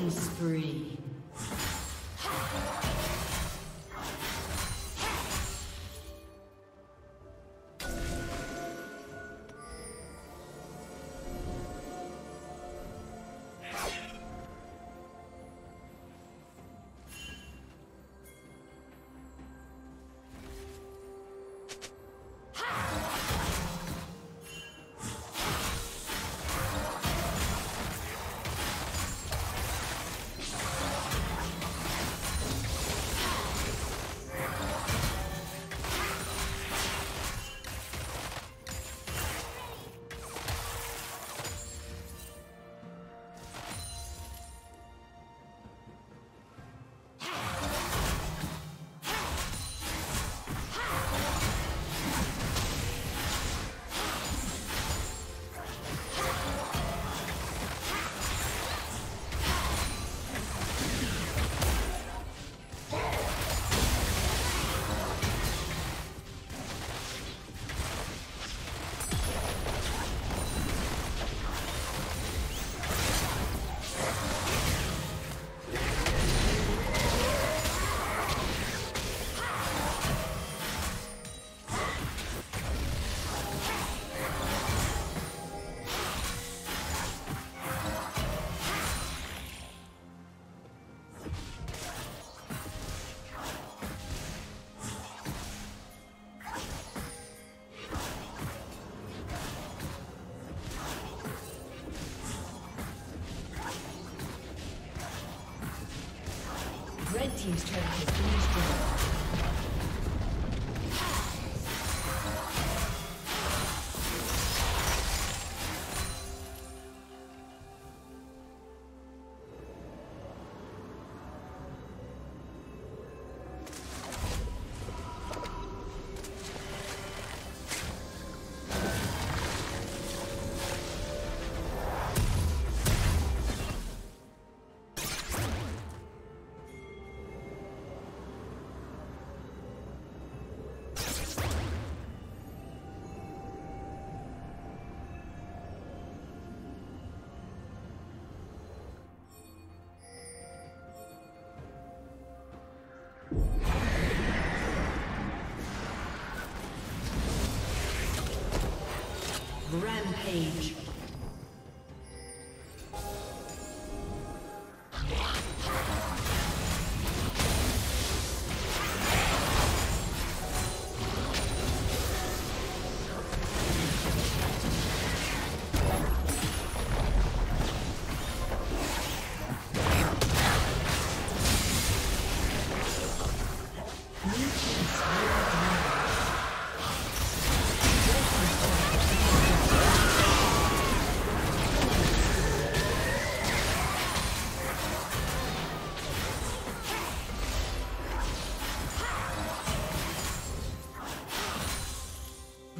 Killing spree. Rampage.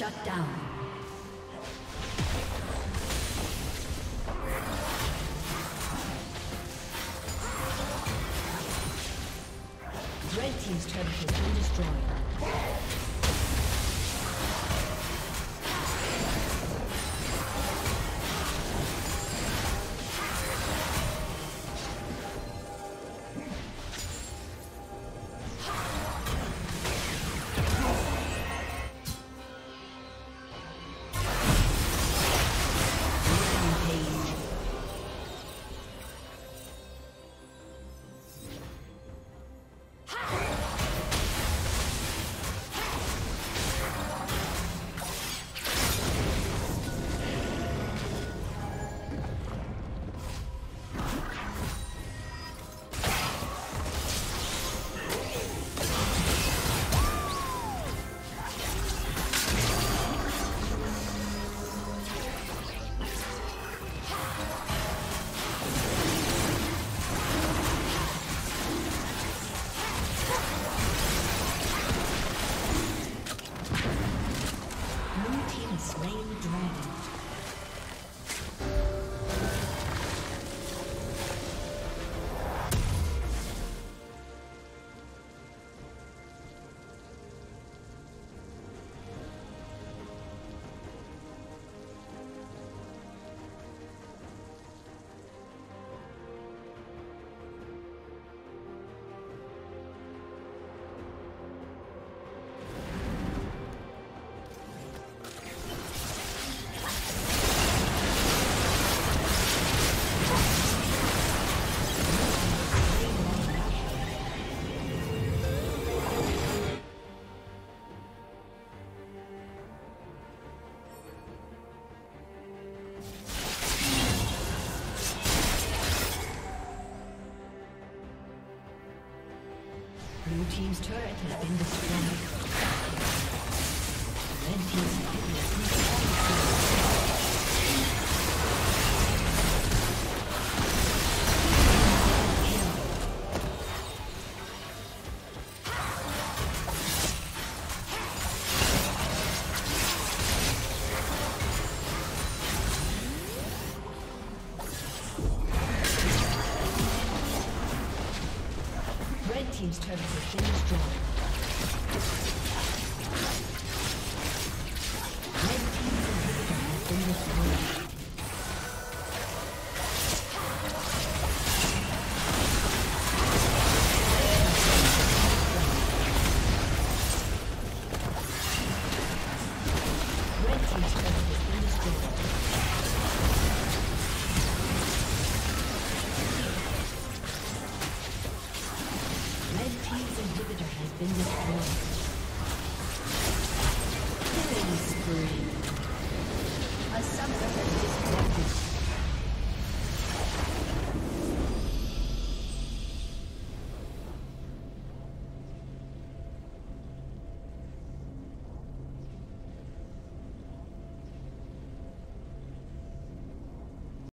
Shut down.